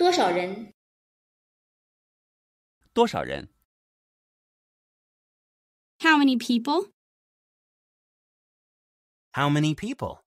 多少人？多少人？How many people? How many people?